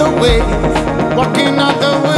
Walking ways, walking way.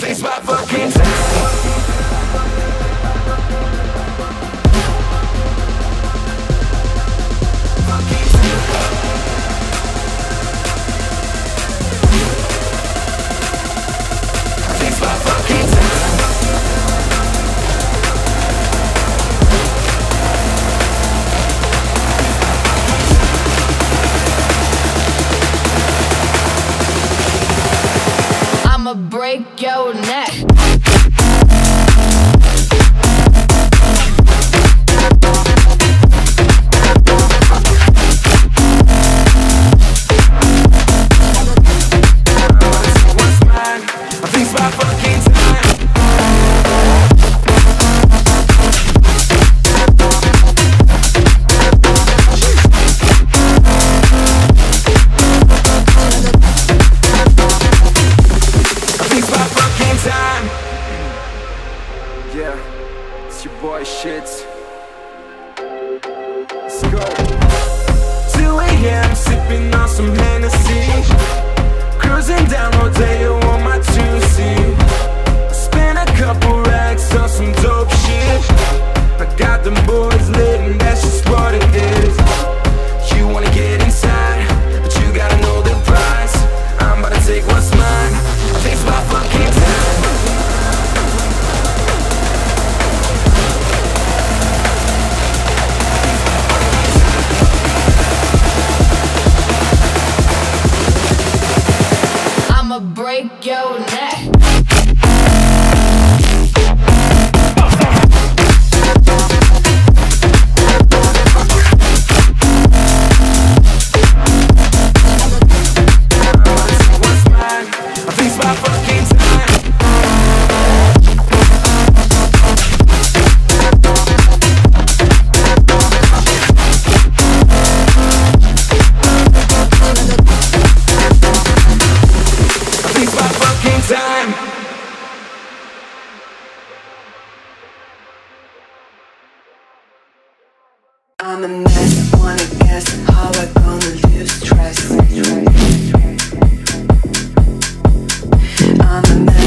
face my fucking go. fucking time. I'm a mess, wanna guess how I gonna lose stress. I'm a mess.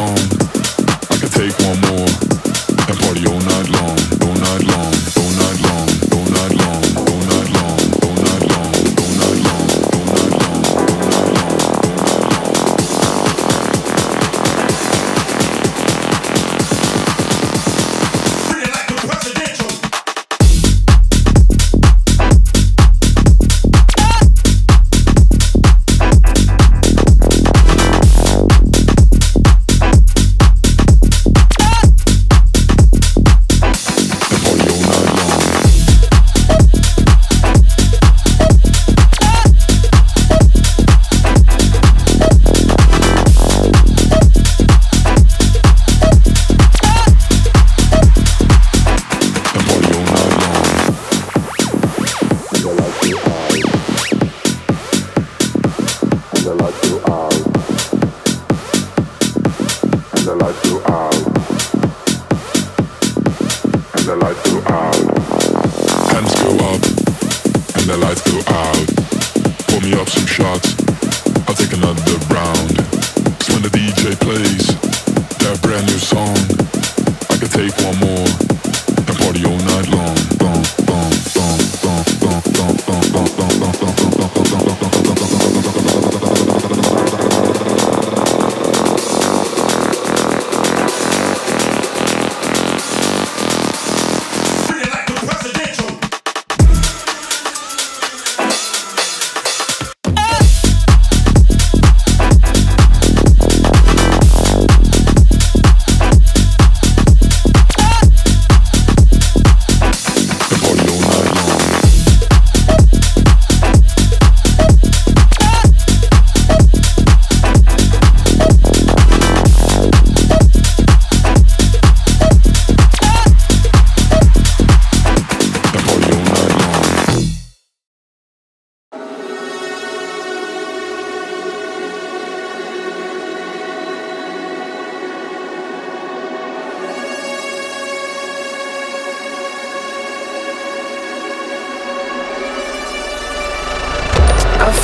alone.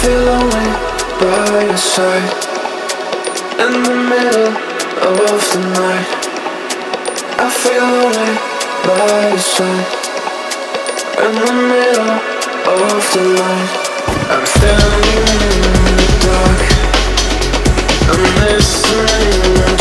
feel lonely by your side. In the middle of the night I feel lonely by your side. In the middle of the night I'm standing in the dark. I'm listening.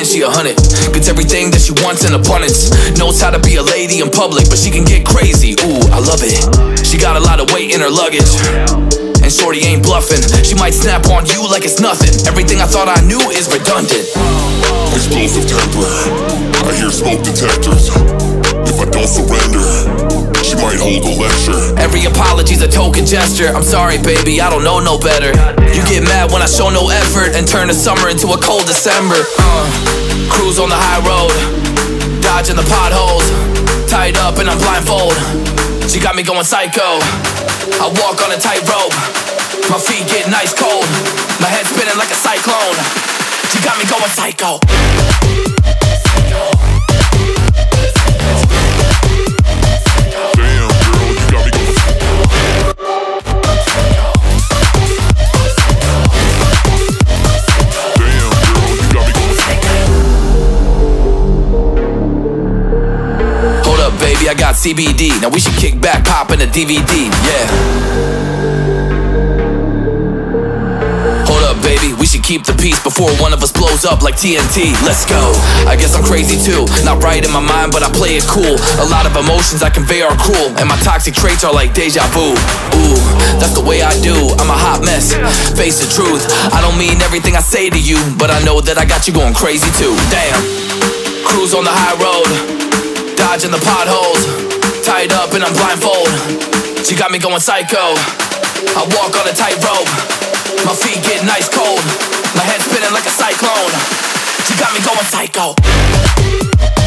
She a hundred. Gets everything that she wants in abundance. Knows how to be a lady in public, but she can get crazy. Ooh, I love it. She got a lot of weight in her luggage. And shorty ain't bluffing. She might snap on you like it's nothing. Everything I thought I knew is redundant. Explosive temper. I hear smoke detectors. If I don't surrender, she might hold a lecture. Every apology's a token gesture. I'm sorry, baby, I don't know no better. You get mad when I show no effort and turn the summer into a cold December. Uh, cruise on the high road, dodging the potholes, tied up and I'm blindfold. She got me going psycho. I walk on a tightrope, my feet get nice cold, my head spinning like a cyclone. She got me going psycho. Baby, I got CBD. Now we should kick back, pop in a DVD, yeah. Hold up, baby, we should keep the peace before one of us blows up like TNT. Let's go. I guess I'm crazy too. Not right in my mind, but I play it cool. A lot of emotions I convey are cruel, and my toxic traits are like deja vu. Ooh, that's the way I do. I'm a hot mess. Face the truth. I don't mean everything I say to you, but I know that I got you going crazy too. Damn. Cruise on the high road dodging the potholes. Tied up and I'm blindfold. She got me going psycho. I walk on a tightrope. My feet get nice cold. My head spinning like a cyclone. She got me going psycho.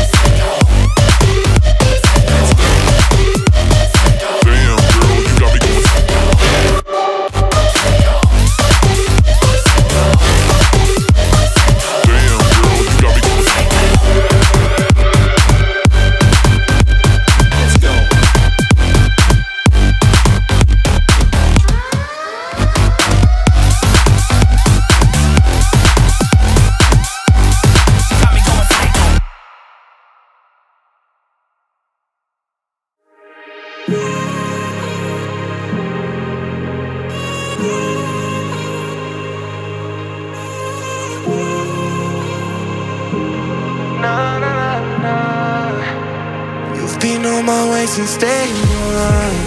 Since day one.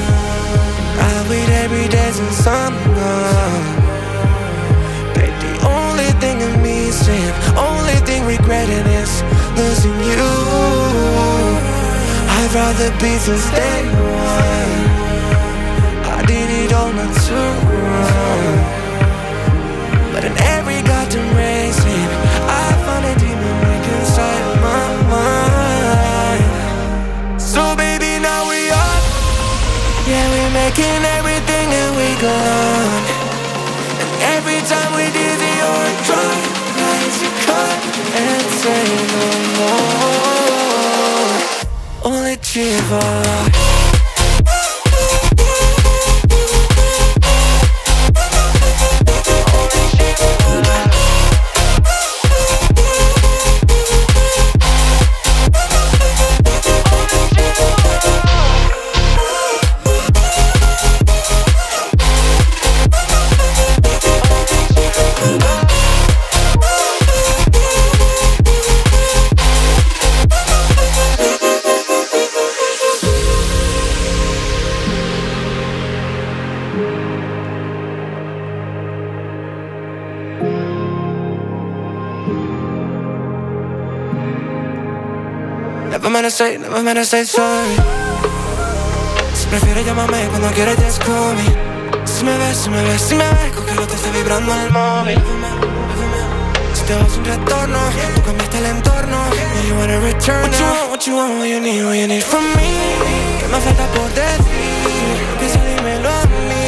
I wait every day since I'm gone. Babe, the only thing of me saying, only thing regretting is losing you. I'd rather be since day one. I did it all not too wrong. We making everything and we. And every time we dizzy or drunk, nights you cut and say no more. Only Chiva. To say sorry. Si prefieres llamarme cuando quieras, just call me. Si me ves, si me ves, si me ves, con que no te esté vibrando el móvil. Si te vas sin retorno, tú cambiaste el entorno. Yeah, you wanna return What you want, what you want, what you need, what you need from me. Que me falta por decir, si dímelo a mí.